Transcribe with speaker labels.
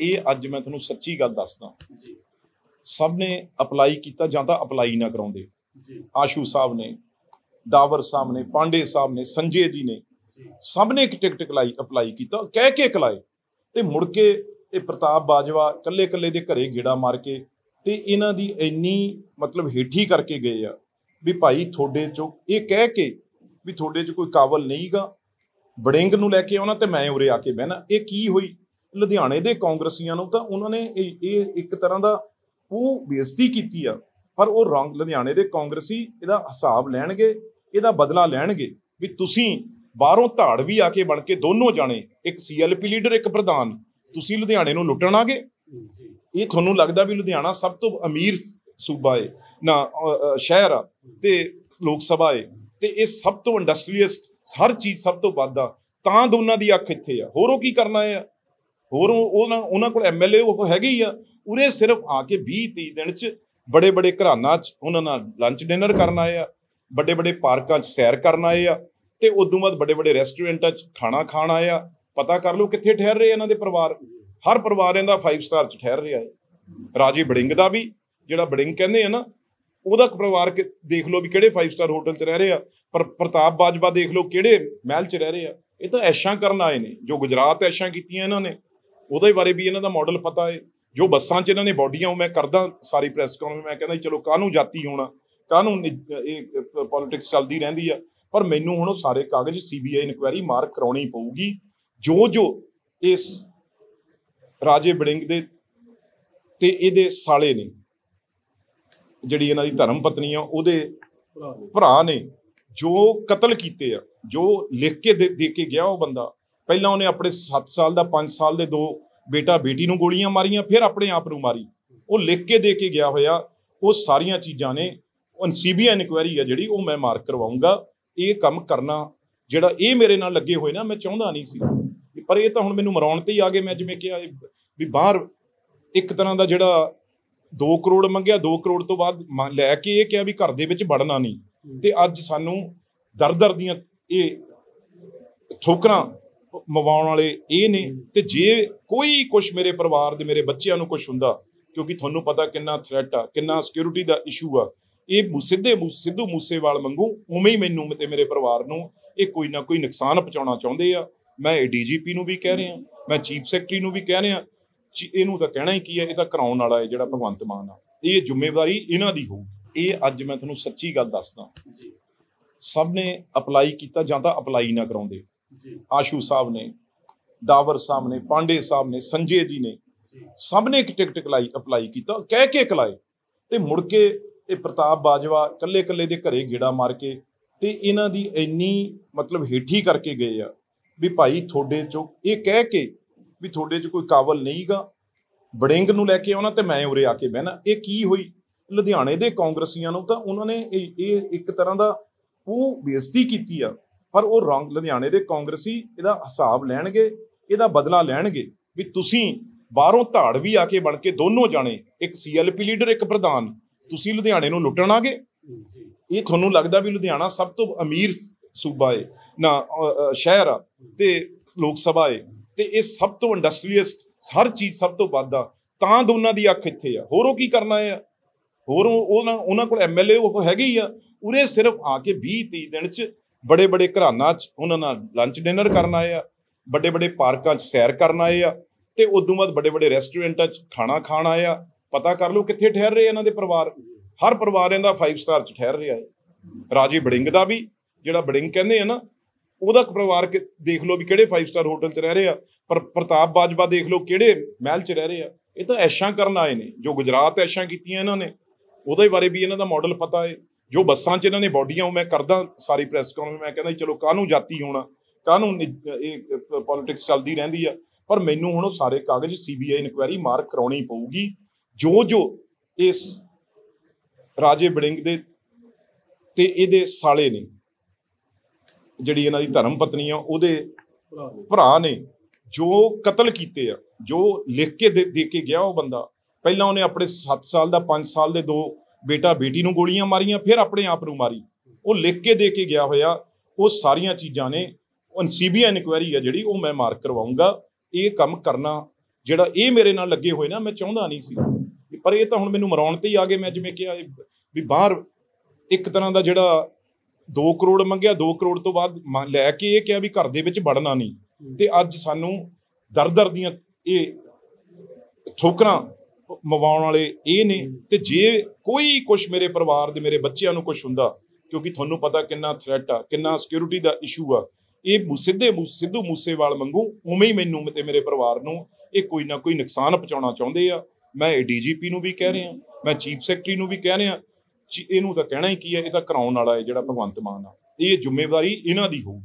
Speaker 1: ਇਹ ਅੱਜ ਮੈਂ ਤੁਹਾਨੂੰ ਸੱਚੀ ਗੱਲ ਦੱਸਦਾ।
Speaker 2: ਜੀ।
Speaker 1: ਸਭ ਨੇ ਅਪਲਾਈ ਕੀਤਾ ਜਾਂ ਤਾਂ ਅਪਲਾਈ ਨਾ ਕਰਾਉਂਦੇ।
Speaker 2: ਜੀ।
Speaker 1: ਆਸ਼ੂ ਸਾਹਿਬ ਨੇ ਦਾਵਰ ਸਾਹਿਬ ਨੇ ਪਾਂਡੇ ਸਾਹਿਬ ਨੇ ਸੰਜੇ ਜੀ ਨੇ ਸਭ ਨੇ ਇੱਕ ਟਿਕਟ ਕਲਾਈ ਅਪਲਾਈ ਕੀਤਾ ਕਹਿ ਕੇ ਕਲਾਏ। ਤੇ ਮੁੜ ਕੇ ਇਹ ਪ੍ਰਤਾਪ ਬਾਜਵਾ ਕੱਲੇ ਕੱਲੇ ਦੇ ਘਰੇ ਗੇੜਾ ਮਾਰ ਕੇ ਤੇ ਇਹਨਾਂ ਦੀ ਇੰਨੀ ਮਤਲਬ ਹੇਠੀ ਕਰਕੇ ਗਏ ਆ ਵੀ ਭਾਈ ਤੁਹਾਡੇ ਚੋਂ ਇਹ ਕਹਿ ਕੇ ਵੀ ਤੁਹਾਡੇ ਚ ਕੋਈ ਕਾਬਲ ਨਹੀਂਗਾ। ਬੜਿੰਗ ਨੂੰ ਲੈ ਕੇ ਆਉਣਾ ਤੇ ਮੈਂ ਉਰੇ ਆ ਕੇ ਬਹਿਣਾ। ਇਹ ਕੀ ਹੋਈ? ਲੁਧਿਆਣੇ ਦੇ ਕਾਂਗਰਸੀਆਂ ਨੂੰ ਤਾਂ ਉਹਨਾਂ ਨੇ ਇਹ ਇਹ ਇੱਕ ਤਰ੍ਹਾਂ ਦਾ ਉਹ ਬੇਇੱਜ਼ਤੀ ਕੀਤੀ ਆ, ਪਰ ਉਹ ਰੰਗ ਲੁਧਿਆਣੇ ਦੇ ਕਾਂਗਰਸੀ ਇਹਦਾ ਹਿਸਾਬ ਲੈਣਗੇ, ਇਹਦਾ ਬਦਲਾ ਲੈਣਗੇ ਵੀ ਤੁਸੀਂ ਬਾਹਰੋਂ ਧਾੜ ਵੀ ਆ ਕੇ ਬਣ ਕੇ ਦੋਨੋਂ ਜਾਣੇ, ਇੱਕ ਸੀਐਲਪੀ ਲੀਡਰ ਇੱਕ ਪ੍ਰਧਾਨ, ਤੁਸੀਂ ਲੁਧਿਆਣੇ ਨੂੰ ਲੁੱਟਣ ਆਗੇ
Speaker 2: ਜੀ
Speaker 1: ਇਹ ਤੁਹਾਨੂੰ ਲੱਗਦਾ ਵੀ ਲੁਧਿਆਣਾ ਸਭ ਤੋਂ ਅਮੀਰ ਸੂਬਾ ਏ, ਨਾ ਸ਼ਹਿਰ ਆ ਤੇ ਲੋਕ ਸਭਾ ਏ, ਤੇ ਇਹ ਸਭ ਤੋਂ ਇੰਡਸਟਰੀਅਸਟ ਹਰ ਚੀਜ਼ ਸਭ ਤੋਂ ਵੱਧ ਆ, ਤਾਂ ਦੋਨਾਂ ਦੀ ਅੱਖ ਇੱਥੇ ਆ, ਹੋਰ ਉਹ ਕੀ ਕਰਨਾ ਹੈ ਹੋਰ ਉਹ- ਉਹਨਾਂ ਉਹਨਾਂ ਕੋਲ ਐਮਐਲਏ ਉਹ ਹੈਗੇ ਹੀ ਆ। ਉਰੇ ਸਿਰਫ ਆ ਕੇ 20 30 ਦਿਨ ਚ ਬੜੇ ਬੜੇ ਘਰਾਨਾ ਚ ਉਹਨਾਂ ਨਾਲ ਲੰਚ ਡਿਨਰ ਕਰਨ ਆਏ ਆ ਵੱਡੇ ਵੱਡੇ ਪਾਰਕਾਂ ਚ ਸੈਰ ਕਰਨ ਆਏ ਆ ਤੇ ਉਦੋਂ ਬਾਅਦ ਵੱਡੇ ਵੱਡੇ ਰੈਸਟੋਰੈਂਟਾਂ ਚ ਖਾਣਾ ਖਾਣ ਆਏ ਆ। ਪਤਾ ਕਰ ਲਓ ਕਿੱਥੇ ਠਹਿਰ ਰਹੇ ਇਹਨਾਂ ਦੇ ਪਰਿਵਾਰ। ਹਰ ਪਰਿਵਾਰ ਇਹਦਾ 5 ਸਟਾਰ ਚ ਠਹਿਰ ਰਿਹਾ ਹੈ। ਰਾਜੇ ਬੜਿੰਗ ਦਾ ਵੀ, ਜਿਹੜਾ ਬੜਿੰਗ ਕਹਿੰਦੇ ਆ ਨਾ, ਉਹਦਾ ਪਰਿਵਾਰ ਕਿ ਦੇਖ ਲਓ ਵੀ ਕਿਹੜੇ 5 ਸਟਾਰ ਹੋਟਲ 'ਚ ਰਹਿ ਰਹੇ ਆ। ਪਰ ਪ੍ਰਤਾਪ ਬਾਜਵਾ ਦੇਖ ਲਓ ਕਿਹੜੇ ਮਹਿਲ 'ਚ ਰਹਿ ਰਹੇ ਆ। ਇਹ ਤਾਂ ਐਸ਼ਾਂ ਕਰਨ ਆਏ ਨੇ, ਜੋ ਗੁਜਰਾਤ ਐਸ਼ਾਂ ਕੀਤੀਆਂ ਇਹਨਾਂ ਨੇ। ਉਹਦੇ ਬਾਰੇ ਵੀ ਇਹਨਾਂ ਦਾ ਮਾਡਲ ਪਤਾ ਹੈ। ਜੋ ਬੱਸਾਂ 'ਚ ਇਹਨਾਂ ਨੇ ਬੋਡੀਆਂ ਉਹ ਮੈਂ ਕਰਦਾ ਸਾਰੀ ਪ੍ਰੈਸ ਕਾਨਫਰੰਸ ਮੈਂ ਕਹਿੰਦਾ ਚਲੋ ਕਾਹਨੂੰ ਜਾਤੀ ਹੋਣਾ? ਕਾਹਨੂੰ ਇਹ ਪੋਲਿਟਿਕਸ ਚੱਲਦੀ ਰਹਿੰਦੀ ਆ? ਪਰ ਮੈਨੂੰ ਹੁਣ ਉਹ ਸਾਰੇ ਕਾਗਜ਼ ਸੀਬੀਆਈ ਇਨਕੁਆਇਰੀ ਮਾਰਕ ਕਰਾਉਣੀ ਪਊਗੀ। ਜੋ ਜੋ ਇਸ ਰਾਜੇ ਬੜਿੰਗ ਦੇ ਤੇ ਇਹਦੇ ਸਾਲੇ ਨੇ ਜਿਹੜੀ ਇਹਨਾਂ ਦੀ ਧਰਮ ਪਤਨੀ ਆ ਉਹਦੇ
Speaker 2: ਭਰਾ ਨੇ।
Speaker 1: ਭਰਾ ਨੇ ਜੋ ਕਤਲ ਕੀਤੇ ਆ ਜੋ ਲਿਖ ਕੇ ਦੇ ਦੇ ਕੇ ਗਿਆ ਉਹ ਬੰਦਾ ਪਹਿਲਾਂ ਉਹਨੇ ਆਪਣੇ 7 ਸਾਲ ਦਾ 5 ਸਾਲ ਦੇ ਦੋ ਬੇਟਾ ਬੇਟੀ ਨੂੰ ਗੋਲੀਆਂ ਮਾਰੀਆਂ, ਫਿਰ ਆਪਣੇ ਆਪ ਨੂੰ ਮਾਰੀ। ਉਹ ਲਿਖ ਕੇ ਦੇ ਕੇ ਗਿਆ ਹੋਇਆ, ਉਹ ਸਾਰੀਆਂ ਚੀਜ਼ਾਂ ਨੇ। ਉਹ ਸੀਬੀਆਈ ਇਨਕੁਆਇਰੀ ਆ ਜਿਹੜੀ, ਉਹ ਮੈਂ ਮਾਰਕ ਕਰਵਾਉਂਗਾ ਇਹ ਕੰਮ ਕਰਨਾ, ਜਿਹੜਾ ਇਹ ਮੇਰੇ ਨਾਲ ਲੱਗੇ ਹੋਏ ਨਾ, ਮੈਂ ਚਾਹੁੰਦਾ ਨਹੀਂ ਸੀ। ਪਰ ਇਹ ਤਾਂ ਹੁਣ ਮੈਨੂੰ ਮਰਾਉਣ ਤੇ ਹੀ ਆ ਗਏ। ਮੈਂ ਜਿਵੇਂ ਕਿਹਾ ਵੀ ਬਾਹਰ ਇੱਕ ਤਰ੍ਹਾਂ ਦਾ ਜਿਹੜਾ 2 ਕਰੋੜ ਮੰਗਿਆ 2 ਕਰੋੜ ਤੋਂ ਬਾਅਦ ਲੈ ਕੇ ਇਹ ਕਿਹਾ ਵੀ ਘਰ ਦੇ ਵਿੱਚ ਵੜਨਾ ਨਹੀਂ। ਤੇ ਅੱਜ ਸਾਨੂੰ ਦਰ-ਦਰ ਦੀਆਂ ਇਹ ਠੋਕਰਾਂ ਮਵਾਉਣ ਵਾਲੇ ਇਹ ਨੇ ਤੇ ਜੇ ਕੋਈ ਕੁਝ ਮੇਰੇ ਪਰਿਵਾਰ ਦੇ ਮੇਰੇ ਬੱਚਿਆਂ ਨੂੰ ਕੁਝ ਹੁੰਦਾ ਕਿਉਂਕਿ ਤੁਹਾਨੂੰ ਪਤਾ ਕਿੰਨਾ ਥ੍ਰੈਟ ਆ ਕਿੰਨਾ ਸਿਕਿਉਰਿਟੀ ਦਾ ਇਸ਼ੂ ਆ ਇਹ ਸਿੱਧੇ ਸਿੱਧੂ ਮੂਸੇਵਾਲ ਵਾਂਗੂ ਉਵੇਂ ਹੀ ਮੈਨੂੰ ਤੇ ਮੇਰੇ ਪਰਿਵਾਰ ਨੂੰ ਇਹ ਕੋਈ ਨਾ ਕੋਈ ਨੁਕਸਾਨ ਪਹੁੰਚਾਉਣਾ ਚਾਹੁੰਦੇ ਆ। ਮੈਂ ਡੀਜੀਪੀ ਨੂੰ ਵੀ ਕਹਿ ਰਿਹਾ ਮੈਂ ਚੀਫ ਸੈਕਟਰੀ ਨੂੰ ਵੀ ਕਹਿ ਰਿਹਾ ਇਹਨੂੰ ਤਾਂ ਕਹਿਣਾ ਹੀ ਕੀ ਹੈ ਇਹ ਤਾਂ ਕਰਾਉਣ ਵਾਲਾ ਹੈ ਜਿਹੜਾ ਭਗਵੰਤ ਮਾਨ ਆ। ਇਹ ਜ਼ਿੰਮੇਵਾਰੀ ਇਹਨਾਂ ਦੀ ਹੋਊ। ਇਹ ਅੱਜ ਮੈਂ ਤੁਹਾਨੂੰ ਸੱਚੀ ਗੱਲ ਦੱਸਦਾ।
Speaker 2: ਜੀ।
Speaker 1: ਸਭ ਨੇ ਅਪਲਾਈ ਕੀਤਾ ਜਾਂ ਤਾਂ ਅਪਲਾਈ ਨਾ ਕਰਾਉਂਦੇ। ਆਸ਼ੂ ਸਾਹਿਬ ਨੇ ਦਾਵਰ ਸਾਹਿਬ ਨੇ ਪਾਂਡੇ ਸਾਹਿਬ ਨੇ ਸੰਜੇ ਜੀ ਨੇ ਸਭ ਨੇ ਇੱਕ ਟਿਕਟ ਕਲਾਈ ਅਪਲਾਈ ਕੀਤਾ ਕਹਿ ਕੇ ਕਲਾਏ। ਤੇ ਮੁੜ ਕੇ ਇਹ ਪ੍ਰਤਾਪ ਬਾਜਵਾ ਕੱਲੇ ਕੱਲੇ ਦੇ ਘਰੇ ਗੇੜਾ ਮਾਰ ਕੇ ਤੇ ਇਹਨਾਂ ਦੀ ਇੰਨੀ ਮਤਲਬ ਹੇਠੀ ਕਰਕੇ ਗਏ ਆ ਵੀ ਭਾਈ ਤੁਹਾਡੇ ਚੋਂ ਇਹ ਕਹਿ ਕੇ ਵੀ ਤੁਹਾਡੇ 'ਚ ਕੋਈ ਕਾਬਲ ਨਹੀਂਗਾ। ਬੜਿੰਗ ਨੂੰ ਲੈ ਕੇ ਆਉਣਾ ਤੇ ਮੈਂ ਉਰੇ ਆ ਕੇ ਬਹਿਣਾ। ਇਹ ਕੀ ਹੋਈ? ਲੁਧਿਆਣੇ ਦੇ ਕਾਂਗਰਸੀਆਂ ਨੂੰ ਤਾਂ ਉਹਨਾਂ ਨੇ ਇਹ ਇੱਕ ਤਰ੍ਹਾਂ ਦਾ ਉਹ ਬੇਇੱਜ਼ਤੀ ਕੀਤੀ ਆ। ਪਰ ਉਹ ਰੰਗ ਲੁਧਿਆਣੇ ਦੇ ਕਾਂਗਰਸੀ ਇਹਦਾ ਹਿਸਾਬ ਲੈਣਗੇ, ਇਹਦਾ ਬਦਲਾ ਲੈਣਗੇ ਵੀ ਤੁਸੀਂ ਬਾਹਰੋਂ ਧਾੜ ਵੀ ਆ ਕੇ ਬਣ ਕੇ ਦੋਨੋਂ ਜਾਣੇ, ਇੱਕ ਸੀਐਲਪੀ ਲੀਡਰ ਇੱਕ ਪ੍ਰਧਾਨ, ਤੁਸੀਂ ਲੁਧਿਆਣੇ ਨੂੰ ਲੁੱਟਣ ਆਗੇ
Speaker 2: ਜੀ
Speaker 1: ਇਹ ਤੁਹਾਨੂੰ ਲੱਗਦਾ ਵੀ ਲੁਧਿਆਣਾ ਸਭ ਤੋਂ ਅਮੀਰ ਸੂਬਾ ਏ, ਨਾ ਸ਼ਹਿਰ ਆ ਤੇ ਲੋਕ ਸਭਾ ਏ, ਤੇ ਇਹ ਸਭ ਤੋਂ ਇੰਡਸਟਰੀਅਸਟ ਹਰ ਚੀਜ਼ ਸਭ ਤੋਂ ਵੱਧ ਆ, ਤਾਂ ਦੋਨਾਂ ਦੀ ਅੱਖ ਇੱਥੇ ਆ, ਹੋਰ ਉਹ ਕੀ ਕਰਨਾ ਹੈ ਹੋਰ ਉਹਨਾਂ ਉਹਨਾਂ ਕੋਲ ਐਮਐਲਏ ਉਹ ਹੈਗੇ ਹੀ ਆ, ਉਰੇ ਸਿਰਫ ਆ ਕੇ 20 30 ਦਿਨ ਚ ਬੜੇ ਬੜੇ ਘਰਾਨਾ ਚ ਉਹਨਾਂ ਨਾਲ ਲੰਚ ਡਿਨਰ ਕਰਨ ਆਏ ਆ ਵੱਡੇ ਵੱਡੇ ਪਾਰਕਾਂ ਚ ਸੈਰ ਕਰਨ ਆਏ ਆ ਤੇ ਉਦੋਂ ਬਾਅਦ ਵੱਡੇ ਵੱਡੇ ਰੈਸਟੋਰੈਂਟਾਂ ਚ ਖਾਣਾ ਖਾਣ ਆਏ ਆ। ਪਤਾ ਕਰ ਲਓ ਕਿੱਥੇ ਠਹਿਰ ਰਹੇ ਇਹਨਾਂ ਦੇ ਪਰਿਵਾਰ। ਹਰ ਪਰਿਵਾਰ ਇਹਦਾ 5 ਸਟਾਰ ਚ ਠਹਿਰ ਰਿਹਾ ਹੈ। ਰਾਜੇ ਬੜਿੰਗ ਦਾ ਵੀ, ਜਿਹੜਾ ਬੜਿੰਗ ਕਹਿੰਦੇ ਆ ਨਾ, ਉਹਦਾ ਪਰਿਵਾਰ ਕਿ ਦੇਖ ਲਓ ਵੀ ਕਿਹੜੇ 5 ਸਟਾਰ ਹੋਟਲ 'ਚ ਰਹਿ ਰਹੇ ਆ। ਪਰ ਪ੍ਰਤਾਪ ਬਾਜਵਾ ਦੇਖ ਲਓ ਕਿਹੜੇ ਮਹਿਲ 'ਚ ਰਹਿ ਰਹੇ ਆ। ਇਹ ਤਾਂ ਐਸ਼ਾਂ ਕਰਨ ਆਏ ਨੇ, ਜੋ ਗੁਜਰਾਤ ਐਸ਼ਾਂ ਕੀਤੀਆਂ ਇਹਨਾਂ ਨੇ। ਉਹਦੇ ਬਾਰੇ ਵੀ ਇਹਨਾਂ ਦਾ ਮਾਡਲ ਪਤਾ ਹੈ। ਜੋ ਬੱਸਾਂ 'ਚ ਇਹਨਾਂ ਨੇ ਬੋਡੀਆਂ, ਉਹ ਮੈਂ ਕਰਦਾ ਸਾਰੀ ਪ੍ਰੈਸ ਕਾਨਫਰੰਸ, ਮੈਂ ਕਹਿੰਦਾ ਚਲੋ ਕਾਹਨੂੰ ਜਾਤੀ ਹੋਣਾ, ਕਾਹਨੂੰ ਨਿ- ਇਹ ਪੋਲਿਟਿਕਸ ਚੱਲਦੀ ਰਹਿੰਦੀ ਆ। ਪਰ ਮੈਨੂੰ ਹੁਣ ਉਹ ਸਾਰੇ ਕਾਗਜ਼ ਸੀਬੀਆਈ ਇਨਕੁਆਇਰੀ ਮਾਰਕ ਕਰਾਉਣੀ ਪਊਗੀ। ਜੋ ਜੋ ਇਸ ਰਾਜੇ ਬੜਿੰਗ ਦੇ ਤੇ ਇਹਦੇ ਸਾਲੇ ਨੇ, ਜਿਹੜੀ ਇਹਨਾਂ ਦੀ ਧਰਮ ਪਤਨੀ ਆ, ਉਹਦੇ
Speaker 2: ਭਰਾ ਨੇ,
Speaker 1: ਜੋ ਕਤਲ ਕੀਤੇ ਆ, ਜੋ ਲਿਖ ਕੇ ਦੇ ਦੇ ਕੇ ਗਿਆ ਉਹ ਬੰਦਾ, ਪਹਿਲਾਂ ਉਹਨੇ ਆਪਣੇ 7 ਸਾਲ ਦਾ 5 ਸਾਲ ਦੇ ਦੋ ਬੇਟਾ ਬੇਟੀ ਨੂੰ ਗੋਲੀਆਂ ਮਾਰੀਆਂ, ਫਿਰ ਆਪਣੇ ਆਪ ਨੂੰ ਮਾਰੀ। ਉਹ ਲਿਖ ਕੇ ਦੇ ਕੇ ਗਿਆ ਹੋਇਆ, ਉਹ ਸਾਰੀਆਂ ਚੀਜ਼ਾਂ ਨੇ। ਉਹ ਸੀਬੀਆਈ ਇਨਕੁਆਇਰੀ ਆ ਜਿਹੜੀ, ਉਹ ਮੈਂ ਮਾਰਕ ਕਰਵਾਉਂਗਾ ਇਹ ਕੰਮ ਕਰਨਾ, ਜਿਹੜਾ ਇਹ ਮੇਰੇ ਨਾਲ ਲੱਗੇ ਹੋਏ ਨਾ, ਮੈਂ ਚਾਹੁੰਦਾ ਨਹੀਂ ਸੀ। ਪਰ ਇਹ ਤਾਂ ਹੁਣ ਮੈਨੂੰ ਮਰਾਉਣ ਤੇ ਹੀ ਆ ਗਏ। ਮੈਂ ਜਿਵੇਂ ਕਿਹਾ, ਵੀ ਬਾਹਰ ਇੱਕ ਤਰ੍ਹਾਂ ਦਾ ਜਿਹੜਾ 2 ਕਰੋੜ ਮੰਗਿਆ 2 ਕਰੋੜ ਤੋਂ ਬਾਅਦ ਲੈ ਕੇ ਇਹ ਕਿਹਾ ਵੀ ਘਰ ਦੇ ਵਿੱਚ ਵੜਨਾ ਨਹੀਂ। ਤੇ ਅੱਜ ਸਾਨੂੰ ਦਰ-ਦਰ ਦੀਆਂ ਇਹ ਠੋਕਰਾਂ ਮਵਾਉਣ ਵਾਲੇ ਇਹ ਨੇ ਤੇ ਜੇ ਕੋਈ ਕੁਝ ਮੇਰੇ ਪਰਿਵਾਰ ਦੇ ਮੇਰੇ ਬੱਚਿਆਂ ਨੂੰ ਕੁਝ ਹੁੰਦਾ ਕਿਉਂਕਿ ਤੁਹਾਨੂੰ ਪਤਾ ਕਿੰਨਾ ਥ੍ਰੈਟ ਆ ਕਿੰਨਾ ਸਿਕਿਉਰਿਟੀ ਦਾ ਇਸ਼ੂ ਆ ਇਹ ਸਿੱਧੇ ਸਿੱਧੂ ਮੂਸੇਵਾਲ ਵਾਂਗੂ ਉਵੇਂ ਹੀ ਮੈਨੂੰ ਤੇ ਮੇਰੇ ਪਰਿਵਾਰ ਨੂੰ ਇਹ ਕੋਈ ਨਾ ਕੋਈ ਨੁਕਸਾਨ ਪਹੁੰਚਾਉਣਾ ਚਾਹੁੰਦੇ ਆ। ਮੈਂ ਇਹ ਡੀਜੀਪੀ ਨੂੰ ਵੀ ਕਹਿ ਰਿਹਾ ਮੈਂ ਚੀਫ ਸੈਕਟਰੀ ਨੂੰ ਵੀ ਕਹਿ ਰਿਹਾ ਇਹਨੂੰ ਤਾਂ ਕਹਿਣਾ ਹੀ ਕੀ ਹੈ ਇਹ ਤਾਂ ਕਰਾਉਣ ਵਾਲਾ ਹੈ ਜਿਹੜਾ ਭਗਵੰਤ ਮਾਨ ਆ। ਇਹ ਜ਼ਿੰਮੇਵਾਰੀ ਇਹਨਾਂ ਦੀ ਹੋਊ